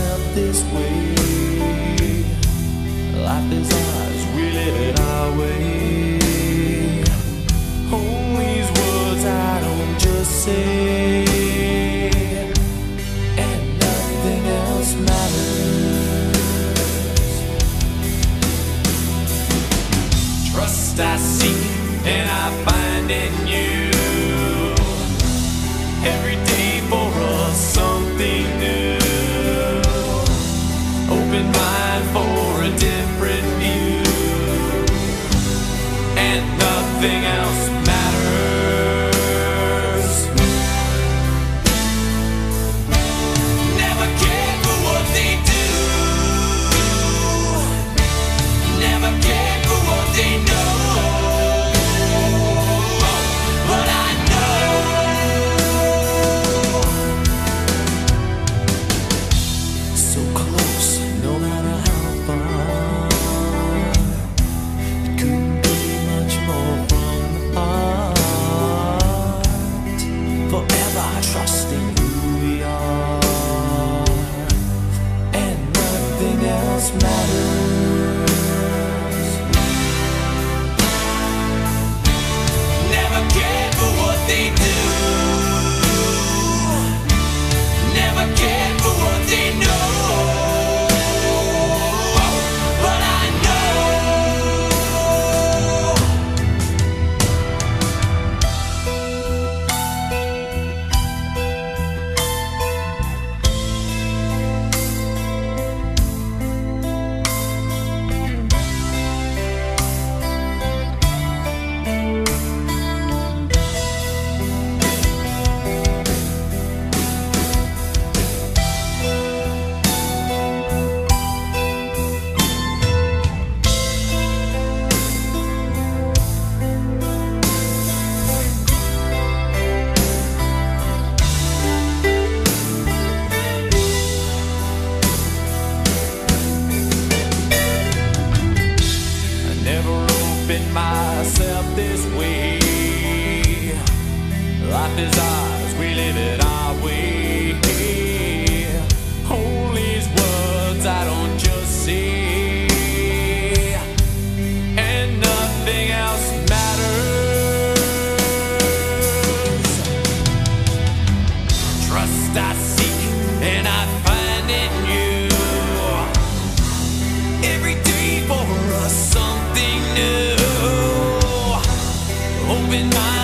yourself this way. Life is ours, we live it our way. Hold these words I don't just say. Nothing else does matter. keeping myself this way. Life is odd. open my